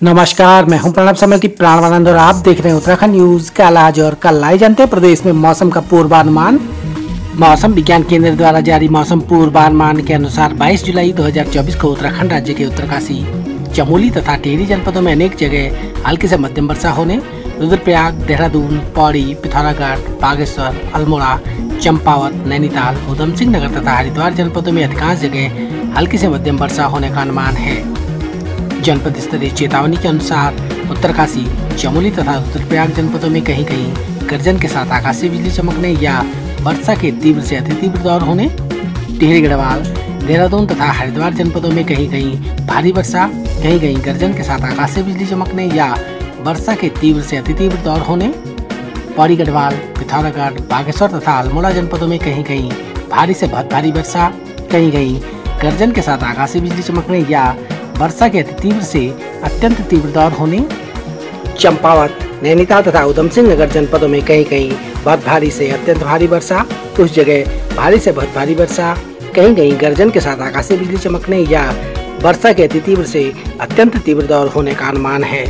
नमस्कार, मैं हूँ प्रणब समल की प्राणवानंद और आप देख रहे हैं उत्तराखंड न्यूज़ कल आज और कल आए जानते हैं। प्रदेश में मौसम का पूर्वानुमान। मौसम विज्ञान केंद्र द्वारा जारी मौसम पूर्वानुमान के अनुसार 22 जुलाई 2024 को उत्तराखंड राज्य के उत्तरकाशी, चमोली तथा टिहरी जनपदों में अनेक जगह हल्की से मध्यम वर्षा होने। रुद्रप्रयाग, देहरादून, पौड़ी, पिथौरागढ़, बागेश्वर, अल्मोड़ा, चंपावत, नैनीताल उधम सिंह नगर तथा हरिद्वार जनपदों में अधिकांश जगह हल्की से मध्यम वर्षा होने का अनुमान है। जनपद स्तरीय चेतावनी के अनुसार उत्तरकाशी चमोली तथा रुद्रप्रयाग जनपदों में कहीं कहीं गर्जन के साथ आकाशीय बिजली चमकने या वर्षा के तीव्र से अति तीव्र दौर होने? टिहरी गढ़वाल, देहरादून तथा हरिद्वार जनपदों में कहीं कहीं भारी वर्षा कहीं कहीं गर्जन के साथ आकाशीय बिजली चमकने या वर्षा के तीव्र से अति तीव्र दौर होने? पौड़ी गढ़वाल, पिथौरागढ़, बागेश्वर तथा अल्मोड़ा जनपदों में कहीं कहीं भारी से बहुत भारी वर्षा कहीं कहीं गर्जन के साथ आकाशीय बिजली चमकने या वर्षा के अति तीव्र से अत्यंत तीव्र दौर होने। चंपावत, नैनीताल तथा उधम सिंह नगर जनपदों में कहीं कहीं बहुत भारी से अत्यंत भारी वर्षा। कुछ जगह भारी से बहुत भारी वर्षा। कहीं कहीं गर्जन के साथ आकाशीय बिजली चमकने या वर्षा के अति तीव्र से अत्यंत तीव्र दौर होने का अनुमान है।